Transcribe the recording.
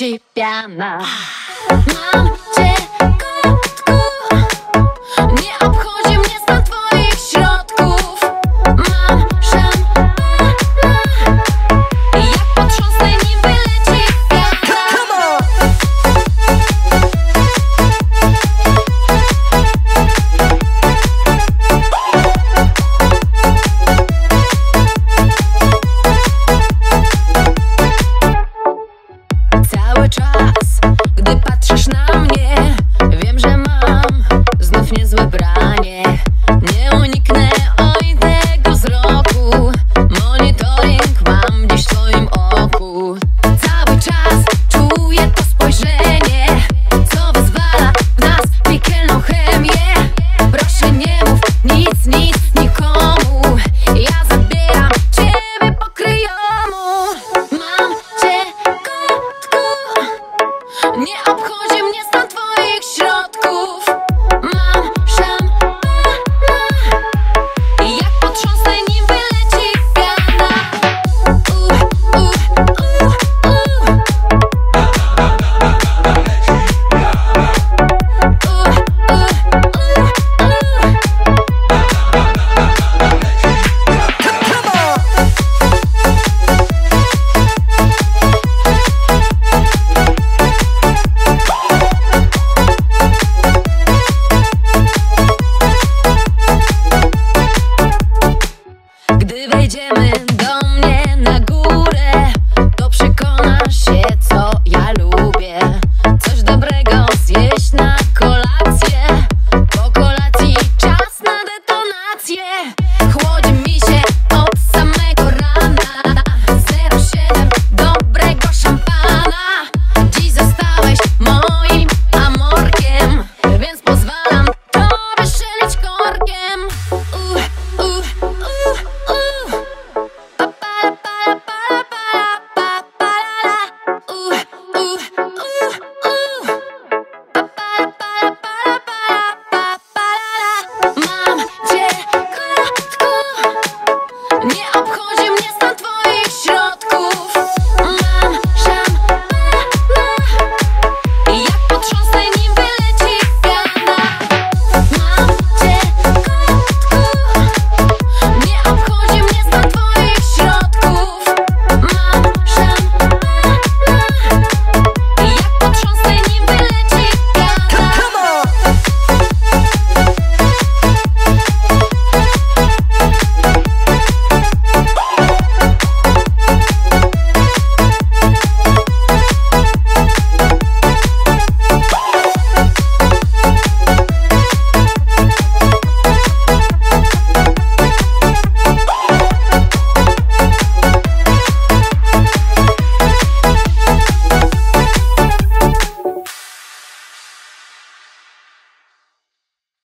тебя на Нам тебе